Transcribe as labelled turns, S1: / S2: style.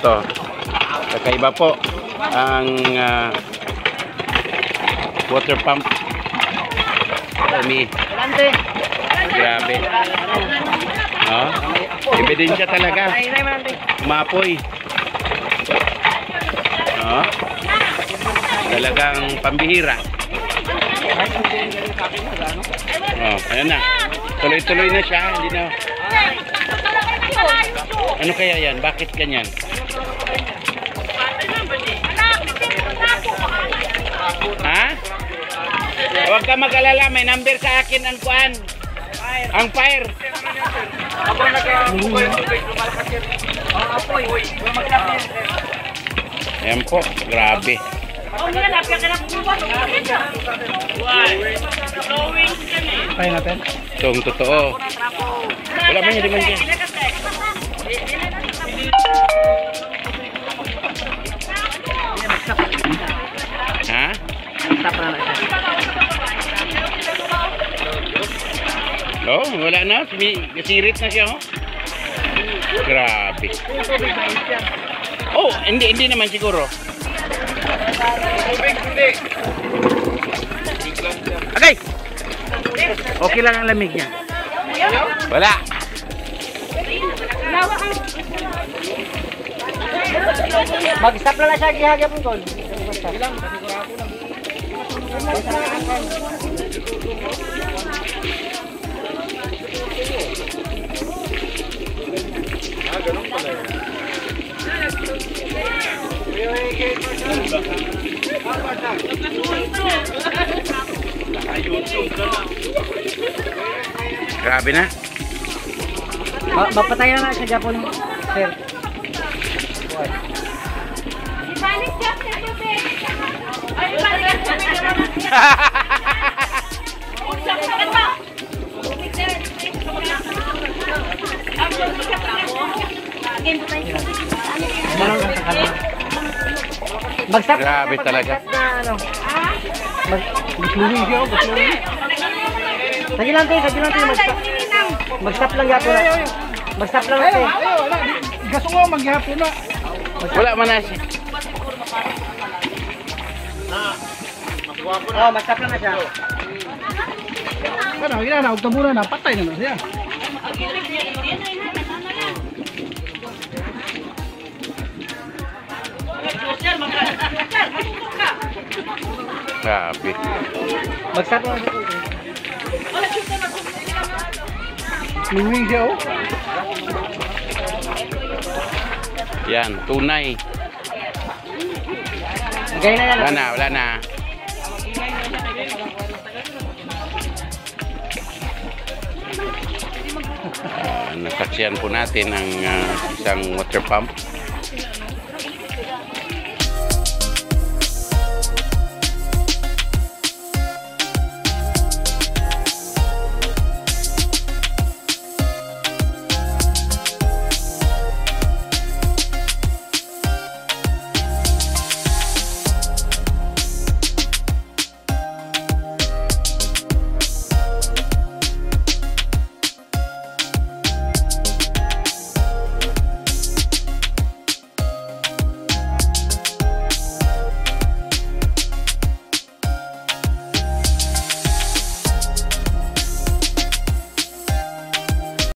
S1: Ito. Kakaiba po ang ah, water pump. Umi. Grabe. Oh, ebidensya talaga. Mapoy. Oh. Talagang pambihira. Oh, ayan na. Tuloy-tuloy na siya. Hindi na. Ano kaya yan? Bakit ganyan? Ha? Huwag ka mag-alala. May number sa akin ang kuan. Ang fire. Ayan po. Grabe.
S2: Tayo natin.
S1: Itong totoo. Wala man yung limang Oh, wala na. Sirit na siya, oh. Grabe. Oh, hindi, hindi naman siguro. Okay. Okay lang ang lamig niya. Wala.
S2: Mag-stop na lang siya. Gihagya po ko.
S1: Grabe na.
S2: Ma mapatay na lang siya Japon. Sir. Mag-stop.
S1: Grabe talaga.
S2: Na ano. Mag Mag-sluwing siya. Mag-sluwing. Sige lang tayo. Sige lang tayo. Mag-stop. Mag-stop lang yapon na. Mag-stop lang tayo.
S3: Gaso nga maghapon na.
S1: Wala man na siya.
S2: Oh, mag-stop lang na siya.
S3: Ano, ina na, muna na, patay na na siya.
S1: Grabe.
S2: Lang siya.
S3: Luwing siya oh.
S1: Yan, tunay.
S2: Gaya na yan.
S1: Wala na, wala na. Ah, nasaksiyan po natin ang ah, isang water pump